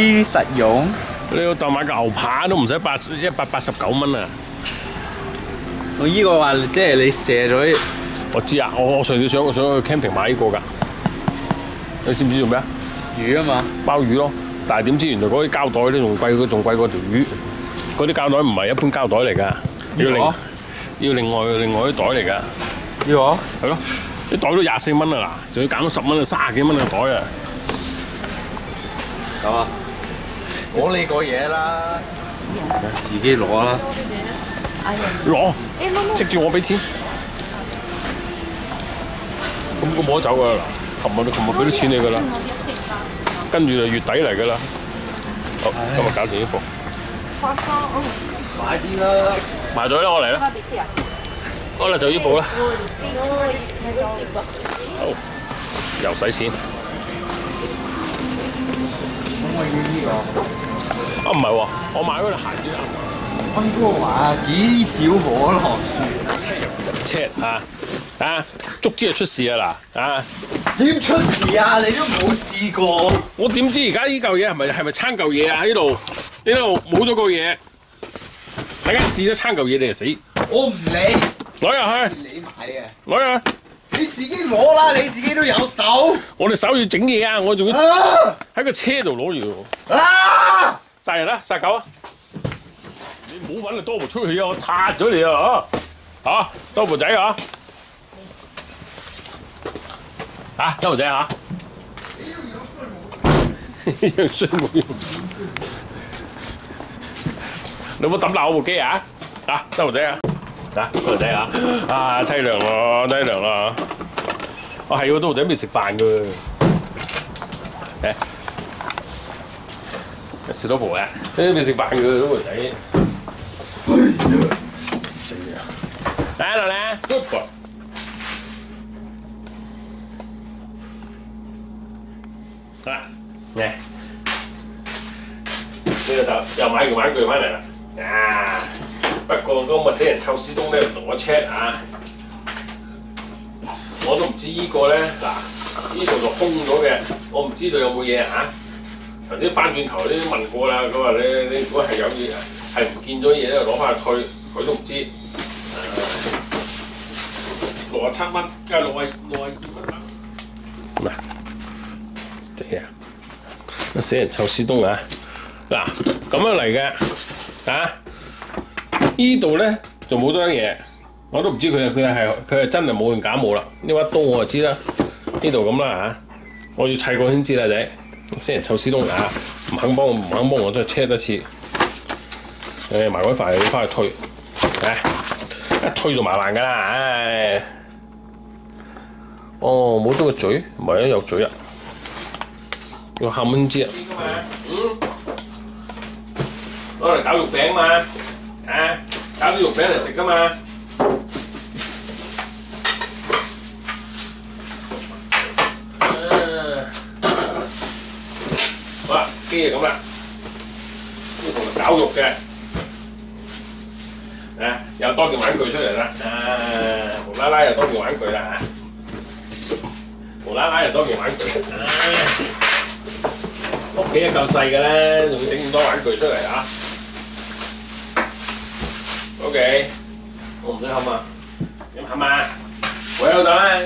啲实用，你老豆买个牛扒都唔使八一百八十九蚊啊！我依个话即系你射咗，我知啊！我我上次想我想去 camping 买呢个噶，你知唔知做咩啊？鱼啊嘛，鲍鱼咯。但系点知原来嗰啲胶袋咧仲贵，仲贵过条鱼。嗰啲胶袋唔系一般胶袋嚟噶，要另要另外另外啲袋嚟噶。呢个系咯，啲袋都廿四蚊嗱，仲要减到十蚊，啊，三几蚊个袋啊！咁啊。攞你個嘢啦，自己攞啦，攞，即住我俾錢，咁我冇得走噶啦，琴日琴日俾啲錢你噶啦，跟住就月底嚟噶啦，好，今日搞掂呢部，花生，買啲啦，埋咗啦，我嚟啦，好啦，就呢部啦，好，又使錢。可以呢個。啊，唔係喎，我買嗰鞋子啊。温哥華幾少可樂？車啊啊！足之就出事啊嗱啊！點出事啊？你都冇試過，我點知而家呢嚿嘢係咪係咪撐嚿嘢啊？呢度呢度冇咗個嘢，大家試咗撐嚿嘢你就死。我唔理，攞入去。你買嘅，攞入。去。你自己攞啦，你自己都有手。我哋手要整嘢啊！我仲要喺個車度攞住喎。殺人啦，殺狗啊！你唔好揾阿 Double 出氣啊！我拆咗你啊！嚇，Double 仔啊！嚇，Double 仔啊！樣衰冇用，你冇抌爛我部機啊！嚇，Double 仔啊！嚇，Double 仔啊！啊，凄涼咯，凄涼啦！我係喎，Double 仔未食飯㗎。誒。食咗婆啊！你未食飯嘅老婆仔。整嘢！嚟落嚟，good boy。好啦，嚟呢個就又買條玩具翻嚟啦。啊！不過嗰個死人臭屎東咧同我 check 啊！我都唔知依個咧嗱，呢度就封咗嘅，我唔知道有冇嘢嚇。啊頭先翻轉頭呢問過啦，佢話你你如果係有嘢，係唔見咗嘢咧，攞翻去退，佢都唔知。六啊七蚊，加六啊六啊二蚊？嗱，死啊，臭先嚟湊師東啊！嗱，咁樣嚟嘅啊，呢度咧就冇多嘢，我都唔知佢佢係佢係真係冇定假冇啦。呢把刀我就知啦，呢度咁啦嚇，我要砌過先知啦，仔。先人臭屎窿啊！唔肯幫唔肯帮我，再係 check 多次。誒，埋鬼塊要翻去推，係啊！一推就麻烦噶啦，唉！哦，冇咗个嘴，唔系啊，有嘴啊，有黑蚊子啊！嗯，攞嚟搞肉餅嘛，啊，搞啲肉饼嚟食噶嘛。kia các bạn chứ còn là đảo ngược kìa à, giờ tôi kiểu ảnh cười xuống rồi đó à, một lá lai là tôi kiểu ảnh cười là một lá lai là tôi kiểu ảnh cười à, lúc kia cầu xài cái đó rồi tính tôi ảnh cười xuống rồi đó ok cùng sẽ không à nhưng mà mà quẹo đó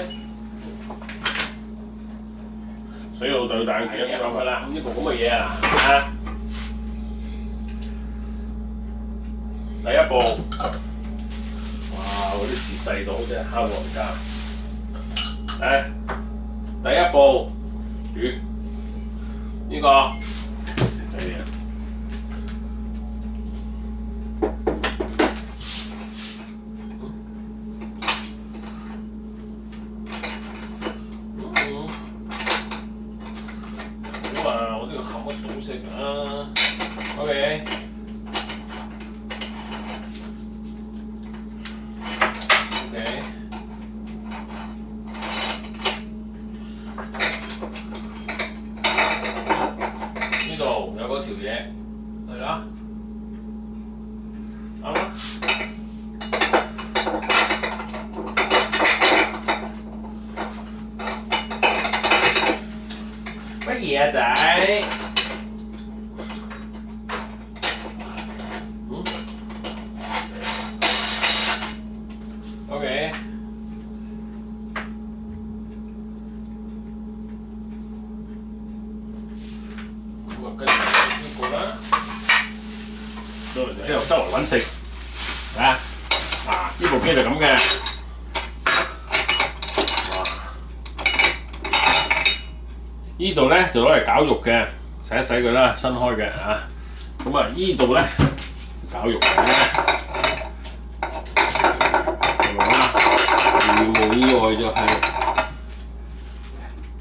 水老對蛋，佢一啲都唔啦，唔知做咁嘅嘢啊第一步，哇！嗰啲節細到真係黑黃家，誒！第一步，咦？呢個乜都食啦。OK。OK。呢度有嗰條嘢，係啦，啱啦。乜嘢啊，仔？之後周圍揾食啊！啊，呢部機就咁嘅。呢度咧就攞嚟搞肉嘅，洗一洗佢啦，新開嘅啊。咁啊，呢度咧搞肉嘅咧，啦，如無意外就係、是，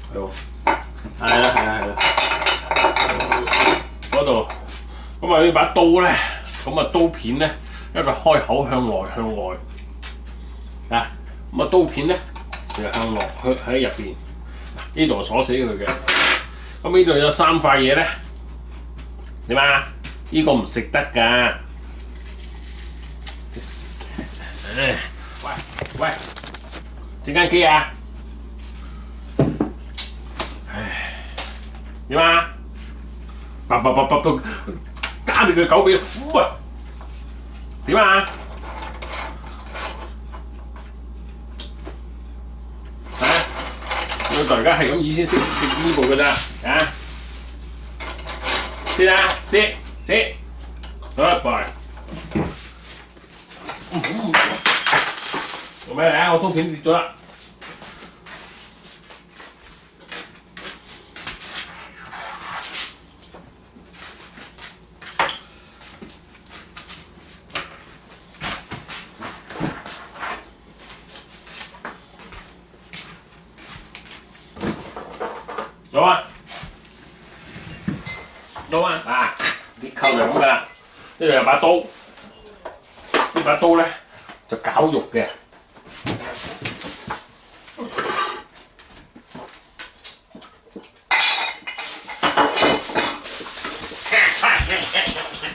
係喎，係啦係啦係啦，嗰度，咁啊呢把刀咧。咁啊刀片咧，一個開口向外向外，啊咁啊刀片咧，就向落去喺入邊，呢度鎖死佢嘅。咁呢度有三塊嘢咧，點啊？呢個唔食得㗎。喂喂，整解嘅呀？唉，點啊？叭叭叭叭加你佢狗血，點啊？啊，我大家係咁意先識接呢部嘅咋？啊，先啦，先先拜拜。塊，好唔我咩啊？我都片跌咗啦。đúng không đúng không à đi không rồi chúng ta đây là bà tu cái bà tu này cho cạo dục kìa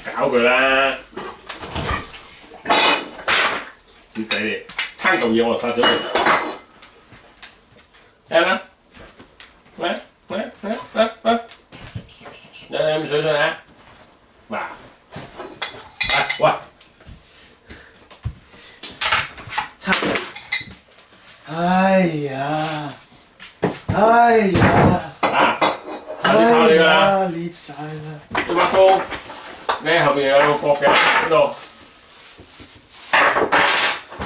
cạo rồi là chỉ tay đi 参考用はさておい。やな。thật ai da ai da ai da liệt xài rồi tôi bắt cô nghe hợp gì đâu có cái đồ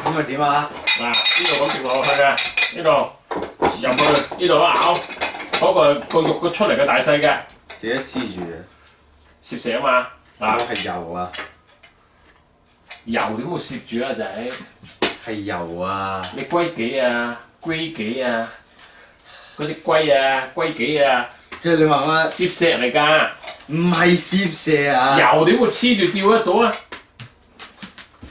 nhưng mà điểm à nè cái đồ có chịu nổi không ra cái đồ dầm vào cái đồ ảo có cái cái dục cái xuất 嚟嘅大細嘅，自己黐住嘅，攝射啊嘛，嗱係油啊，油點會攝住啊仔？係由啊，你龜幾啊，龜幾啊，嗰隻龜啊，龜幾啊，即係你話乜？攝石嚟㗎，唔係攝石啊，油點會黐住吊得到啊？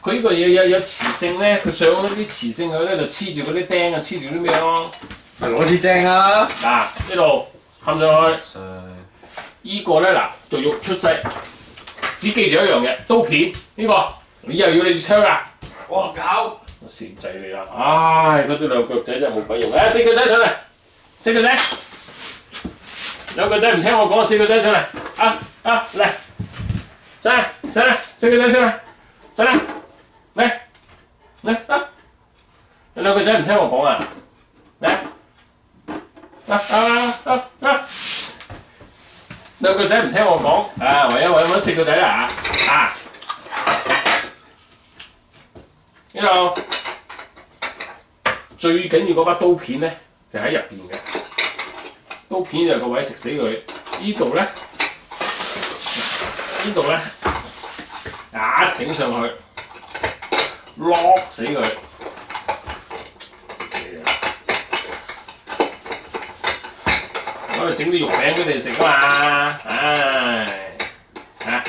佢呢個嘢有有磁性咧，佢上嗰啲磁性佢咧就黐住嗰啲釘啊，黐住啲咩咯？咪攞啲釘啊！嗱，呢度冚上去。依個咧嗱，就要出世，只記住一樣嘢，刀片呢、這個，你又要你槍啦。我搞。蝕仔你啦！唉，嗰對兩腳仔真係冇鬼用。誒、哎，四腳仔上嚟，四腳仔，兩腳仔唔聽我講，四腳仔上嚟，啊啊嚟，上嚟上嚟，四腳仔上嚟，上嚟，嚟嚟啊！你兩腳仔唔聽我講啊！嚟啊啊啊啊！兩腳仔唔聽我講啊，唯有揾揾四腳仔啦啊！啊呢個最緊要嗰把刀片咧就喺入邊嘅，刀片就個位食死佢。呢度咧，呢度咧，啊整上去，落死佢。我哋整啲肉餅俾你食啊嘛，唉、哎、嚇、啊、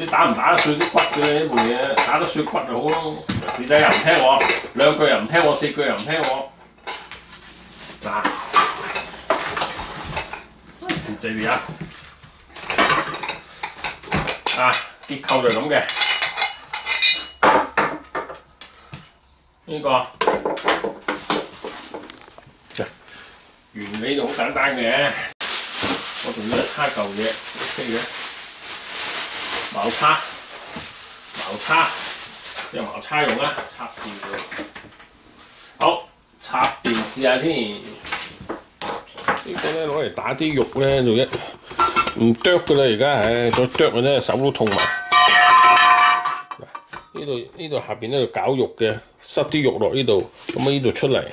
知打唔打得碎啲骨嘅呢盤嘢，打得碎骨就好咯。肥仔又唔聽我，兩句又唔聽我，四句又唔聽我。嗱，蝕仔啲啊！啊，結構就咁嘅。呢、這個原理就好簡單嘅，我仲要一叉嚿嘢，OK 嘅。茅擦，茅擦，有茅擦用啦，擦電嘅。好，插電試下先。呢個咧攞嚟打啲肉咧，做一唔啄噶啦，而家唉，再啄嘅咧手都痛埋。呢度呢度下邊呢度搞肉嘅，塞啲肉落呢度，咁啊呢度出嚟，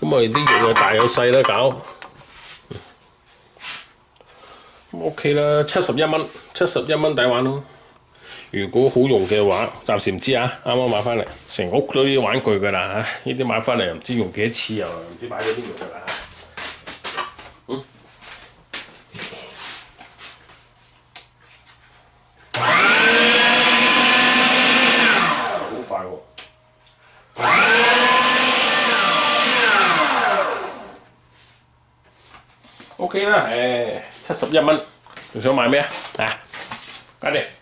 咁啊啲肉又大有細啦搞。O K 啦，七十一蚊，七十一蚊抵玩咯。如果好用嘅话，暂时唔知啊。啱啱买翻嚟，成屋都啲玩具噶啦吓，呢啲买翻嚟又唔知用几多次，又唔知摆咗边度噶啦嗯。好快 O K 啦，诶，七十一蚊。想买咩？来，快点！